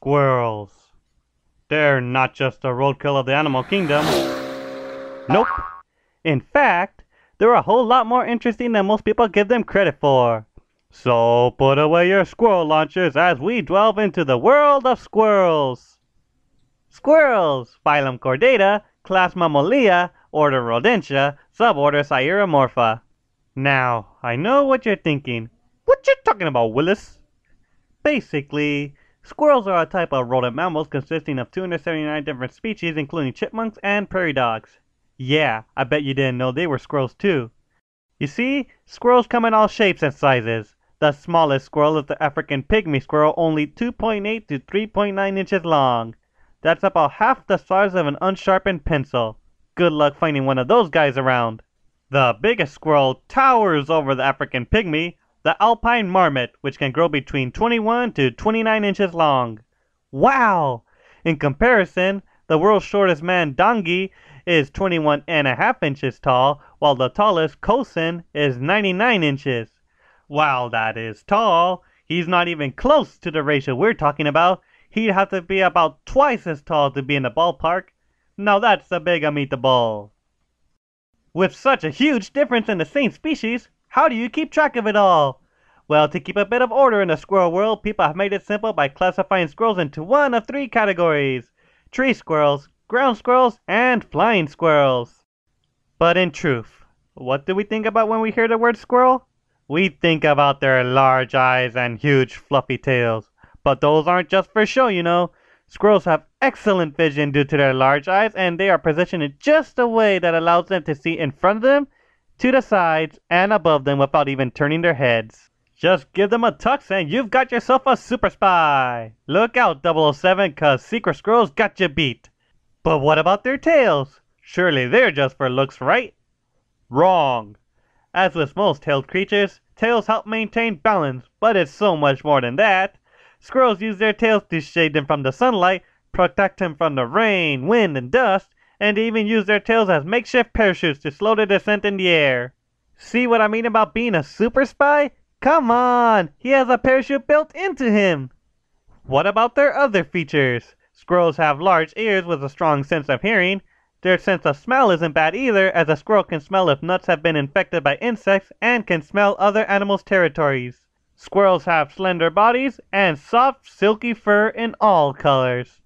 Squirrels. They're not just a roadkill of the animal kingdom. Nope. In fact, they're a whole lot more interesting than most people give them credit for. So put away your squirrel launchers as we delve into the world of squirrels. Squirrels, phylum Chordata, class Mammalia, order Rodentia, suborder Sciuromorpha. Now, I know what you're thinking. What you talking about, Willis? Basically, squirrels are a type of rodent mammals consisting of 279 different species including chipmunks and prairie dogs. Yeah, I bet you didn't know they were squirrels too. You see, squirrels come in all shapes and sizes. The smallest squirrel is the African pygmy squirrel, only 2.8 to 3.9 inches long. That's about half the size of an unsharpened pencil. Good luck finding one of those guys around. The biggest squirrel towers over the African pygmy, the alpine marmot, which can grow between 21 to 29 inches long. Wow! In comparison, the world's shortest man, Dangi, is 21 and a half inches tall, while the tallest, Kosen, is 99 inches. While that is tall, he's not even close to the ratio we're talking about. He'd have to be about twice as tall to be in the ballpark. Now that's a big meatball. With such a huge difference in the same species, how do you keep track of it all? Well, to keep a bit of order in the squirrel world, people have made it simple by classifying squirrels into one of three categories tree squirrels, ground squirrels, and flying squirrels. But in truth, what do we think about when we hear the word squirrel? We think about their large eyes and huge fluffy tails. But those aren't just for show, you know. Squirrels have excellent vision due to their large eyes, and they are positioned in just a way that allows them to see in front of them, to the sides, and above them without even turning their heads. Just give them a tux and you've got yourself a super spy. Look out, 007, cause Secret Squirrels got you beat. But what about their tails? Surely they're just for looks, right? Wrong. As with most tailed creatures, tails help maintain balance, but it's so much more than that. Squirrels use their tails to shade them from the sunlight, protect them from the rain, wind, and dust, and even use their tails as makeshift parachutes to slow their descent in the air. See what I mean about being a super spy? Come on, he has a parachute built into him. What about their other features? Squirrels have large ears with a strong sense of hearing. Their sense of smell isn't bad either, as a squirrel can smell if nuts have been infected by insects and can smell other animals' territories. Squirrels have slender bodies and soft, silky fur in all colors.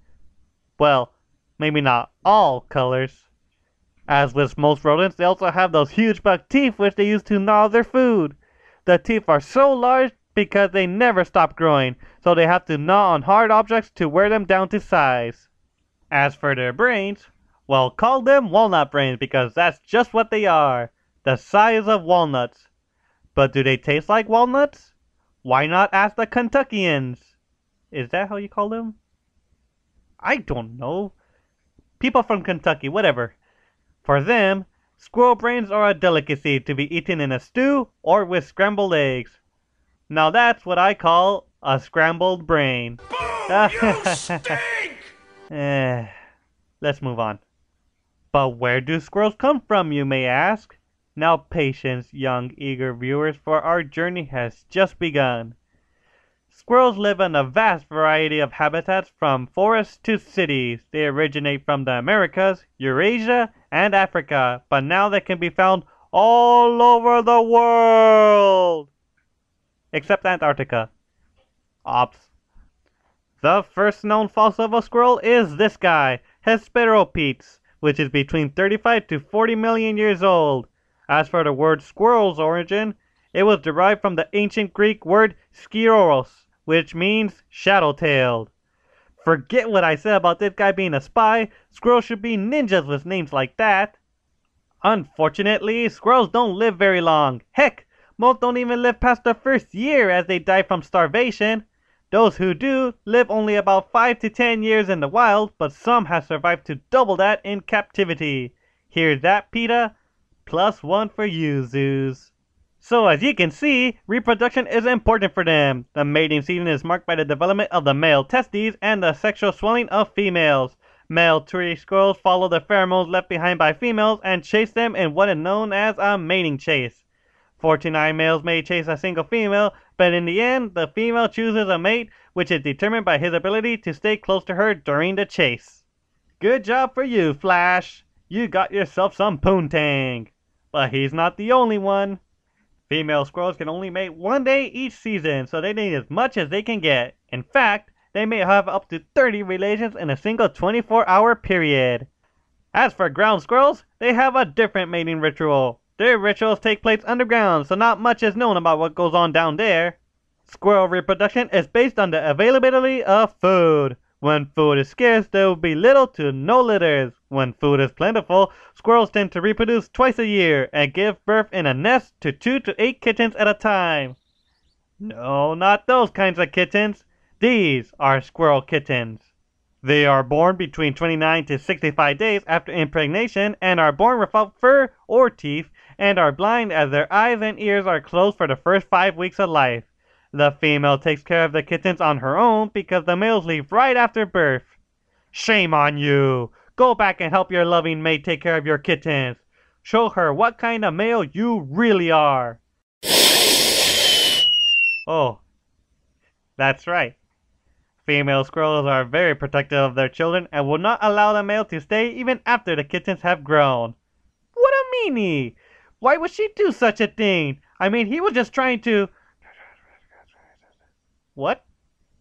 Well, maybe not all colors. As with most rodents, they also have those huge buck teeth which they use to gnaw their food. The teeth are so large because they never stop growing, so they have to gnaw on hard objects to wear them down to size. As for their brains, well, call them walnut brains because that's just what they are the size of walnuts. But do they taste like walnuts? Why not ask the Kentuckians? Is that how you call them? I don't know. People from Kentucky, whatever. For them, squirrel brains are a delicacy to be eaten in a stew or with scrambled eggs. Now that's what I call a scrambled brain. Boom! You stink! Eh, let's move on. But where do squirrels come from, you may ask? Now patience, young eager viewers, for our journey has just begun. Squirrels live in a vast variety of habitats from forests to cities. They originate from the Americas, Eurasia, and Africa, but now they can be found all over the world! Except Antarctica. Ops. The first known fossil of a squirrel is this guy, Hesperopetes, which is between 35 to 40 million years old. As for the word squirrel's origin, it was derived from the ancient Greek word skiros, which means shadow-tailed. Forget what I said about this guy being a spy. Squirrels should be ninjas with names like that. Unfortunately, squirrels don't live very long. Heck, most don't even live past the first year as they die from starvation. Those who do live only about 5 to 10 years in the wild, but some have survived to double that in captivity. Hear that, PETA? Plus one for you, zoos. So as you can see, reproduction is important for them. The mating season is marked by the development of the male testes and the sexual swelling of females. Male tree squirrels follow the pheromones left behind by females and chase them in what is known as a mating chase. 49 males may chase a single female, but in the end, the female chooses a mate, which is determined by his ability to stay close to her during the chase. Good job for you, Flash! You got yourself some poontang! But he's not the only one. Female squirrels can only mate one day each season, so they need as much as they can get. In fact, they may have up to 30 relations in a single 24 hour period. As for ground squirrels, they have a different mating ritual. Their rituals take place underground, so not much is known about what goes on down there. Squirrel reproduction is based on the availability of food. When food is scarce, there will be little to no litters. When food is plentiful, squirrels tend to reproduce twice a year and give birth in a nest to two to eight kittens at a time. No, not those kinds of kittens. These are squirrel kittens. They are born between 29 to 65 days after impregnation and are born without fur or teeth and are blind as their eyes and ears are closed for the first five weeks of life. The female takes care of the kittens on her own because the males leave right after birth. Shame on you! Go back and help your loving mate take care of your kittens. Show her what kind of male you really are. Oh, that's right. Female squirrels are very protective of their children and will not allow the male to stay even after the kittens have grown. What a meanie! Why would she do such a thing? I mean, he was just trying to. What?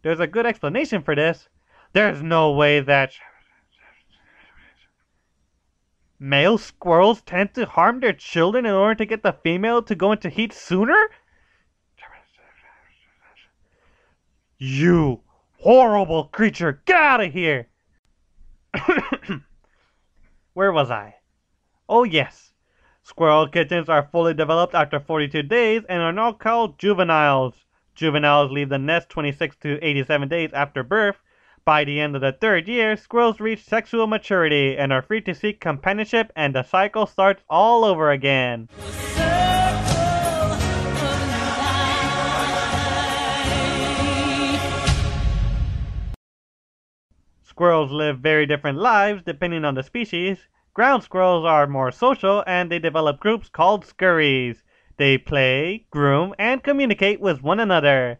There's a good explanation for this. There's no way that. Male squirrels tend to harm their children in order to get the female to go into heat sooner? You horrible creature, get out of here! Where was I? Oh, yes. Squirrel kittens are fully developed after 42 days and are now called juveniles. Juveniles leave the nest 26 to 87 days after birth. By the end of the third year, squirrels reach sexual maturity and are free to seek companionship, and the cycle starts all over again. Squirrels live very different lives depending on the species. Ground squirrels are more social and they develop groups called scurries. They play, groom, and communicate with one another.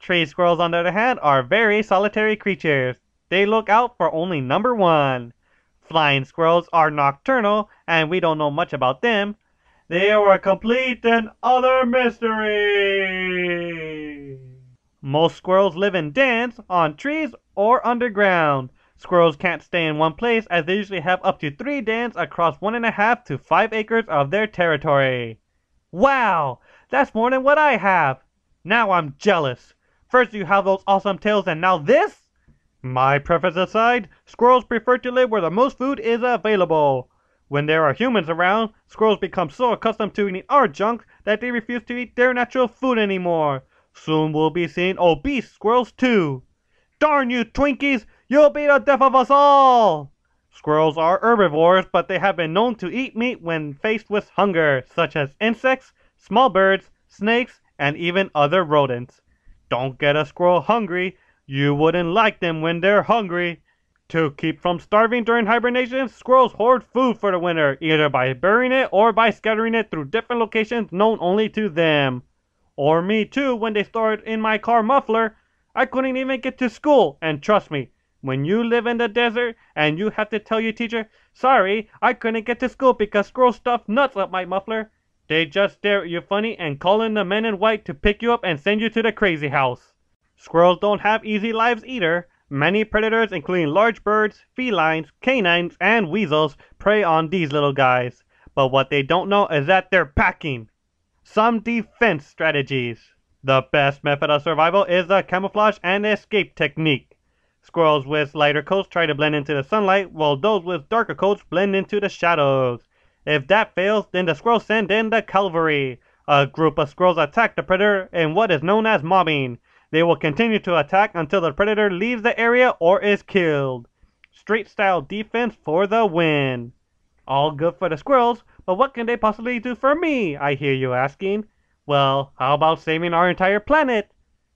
Tree squirrels, on the other hand, are very solitary creatures. They look out for only number one. Flying squirrels are nocturnal, and we don't know much about them. They are a complete and utter mystery. Most squirrels live in dens, on trees, or underground. Squirrels can't stay in one place as they usually have up to three dens across one and a half to five acres of their territory. Wow! That's more than what I have! Now I'm jealous. First you have those awesome tails and now this? My preference aside, squirrels prefer to live where the most food is available. When there are humans around, squirrels become so accustomed to eating our junk that they refuse to eat their natural food anymore. Soon we'll be seeing obese squirrels too. Darn you, Twinkies! You'll be the death of us all! Squirrels are herbivores, but they have been known to eat meat when faced with hunger, such as insects, small birds, snakes, and even other rodents. Don't get a squirrel hungry. You wouldn't like them when they're hungry. To keep from starving during hibernation, squirrels hoard food for the winter, either by burying it or by scattering it through different locations known only to them. Or me too when they store it in my car muffler. I couldn't even get to school, and trust me, when you live in the desert and you have to tell your teacher, sorry, I couldn't get to school because squirrels stuffed nuts up my muffler, they just stare at you funny and call in the men in white to pick you up and send you to the crazy house. Squirrels don't have easy lives either. Many predators, including large birds, felines, canines, and weasels, prey on these little guys. But what they don't know is that they're packing. Some defense strategies. The best method of survival is the camouflage and escape technique. Squirrels with lighter coats try to blend into the sunlight, while those with darker coats blend into the shadows. If that fails, then the squirrels send in the cavalry. A group of squirrels attack the predator in what is known as mobbing. They will continue to attack until the predator leaves the area or is killed. Street style defense for the win. All good for the squirrels, but what can they possibly do for me, I hear you asking? Well, how about saving our entire planet?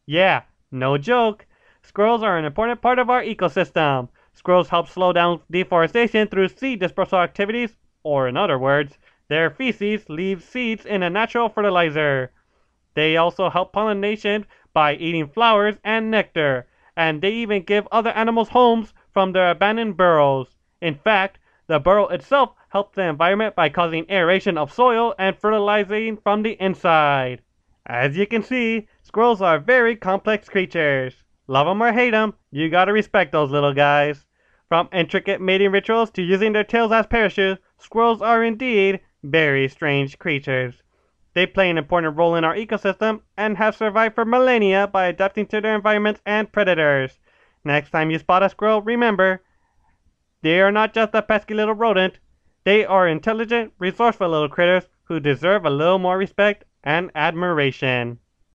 Yeah, no joke. Squirrels are an important part of our ecosystem. Squirrels help slow down deforestation through seed dispersal activities, or in other words, Their feces leaves seeds in a natural fertilizer. They also help pollination by eating flowers and nectar, and they even give other animals homes from their abandoned burrows. In fact, the burrow itself helps the environment by causing aeration of soil and fertilizing from the inside. As you can see, squirrels are very complex creatures. Love 'em or hate 'em, you gotta respect those little guys. From intricate mating rituals to using their tails as parachutes, squirrels are indeed very strange creatures. They play an important role in our ecosystem and have survived for millennia by adapting to their environments and predators. Next time you spot a squirrel, remember, they are not just a pesky little rodent. They are intelligent, resourceful little critters who deserve a little more respect and admiration.